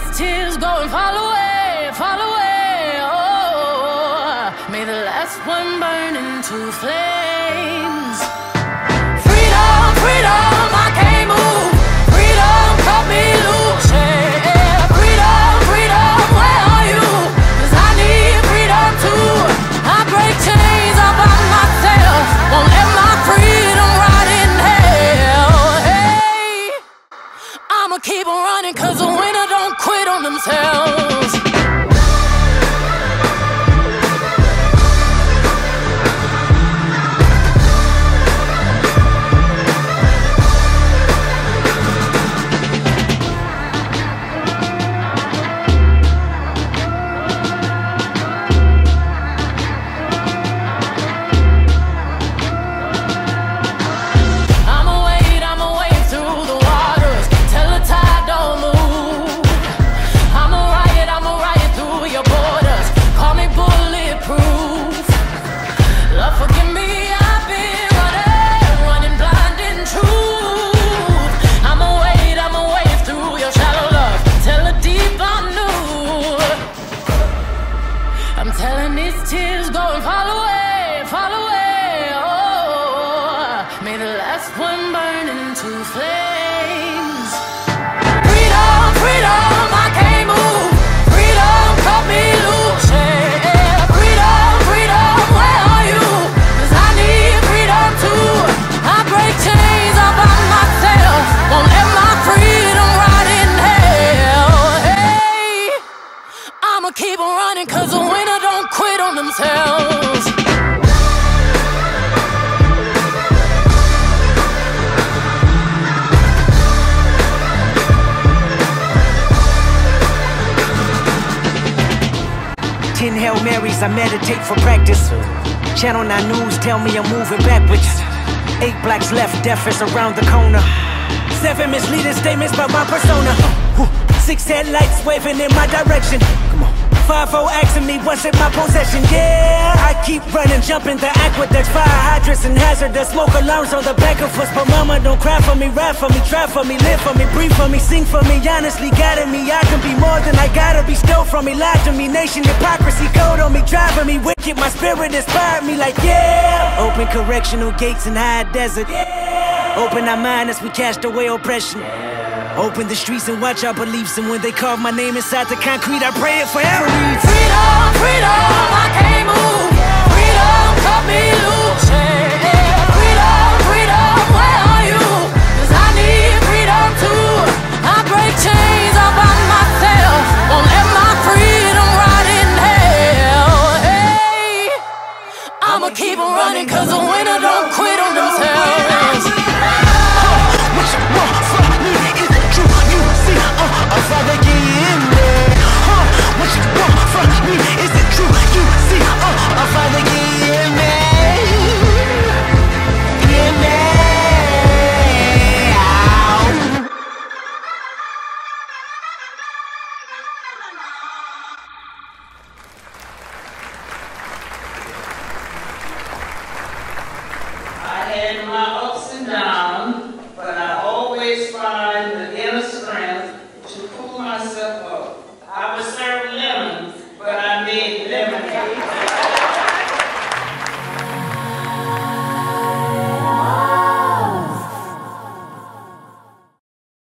these tears go and fall away, fall away. Oh, may the last one burn into flame. Themselves. One flames. Freedom, freedom, I can't move. Freedom, cut me loose. Freedom, freedom, where are you? 'Cause I need freedom too. I break chains all by myself. Won't let my freedom rot in hell. Hey. I'ma keep on running cause Ten Hail Marys, I meditate for practice. Channel 9 News tell me I'm moving backwards. Eight blacks left, death is around the corner. Seven misleading statements about my persona. Six headlights waving in my direction. Come on. Five O asking me what's in my possession. Yeah, I keep running, jumping the aqueducts, fire hydrants and hazardous smoke alarms on the back of us. But mama, don't cry for me, ride for me, try for me, live for me, breathe for me, sing for me. Honestly, guiding me, I can be more than I gotta be. Stole from me, lied to me, nation hypocrisy, code on me, driving me wicked. My spirit inspired me, like yeah. Open correctional gates in high desert. yeah. Open our mind as we cast away oppression. Open the streets and watch our beliefs. And when they carve my name inside the concrete, I pray it forever. Freedom, freedom, I can't move. Freedom, cut me loose. Lembra?